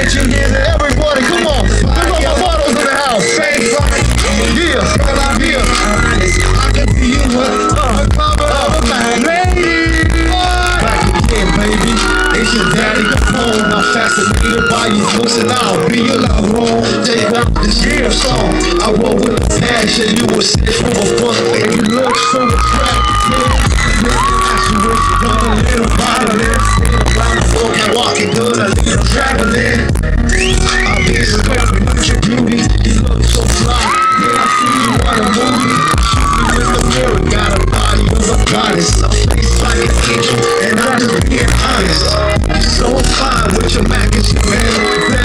attention. Everybody, come on. Look at my bottles in the house. Fake fine. Yeah. Here. I can be you. A cover of a man. Lady. Baby. It's your daddy Capone. I'm fascinated by your looks and I'll be your love home. Take up this year song. I roll with a passion. You will sit from a book And I'm just being honest. So fine with your Mac and your. Better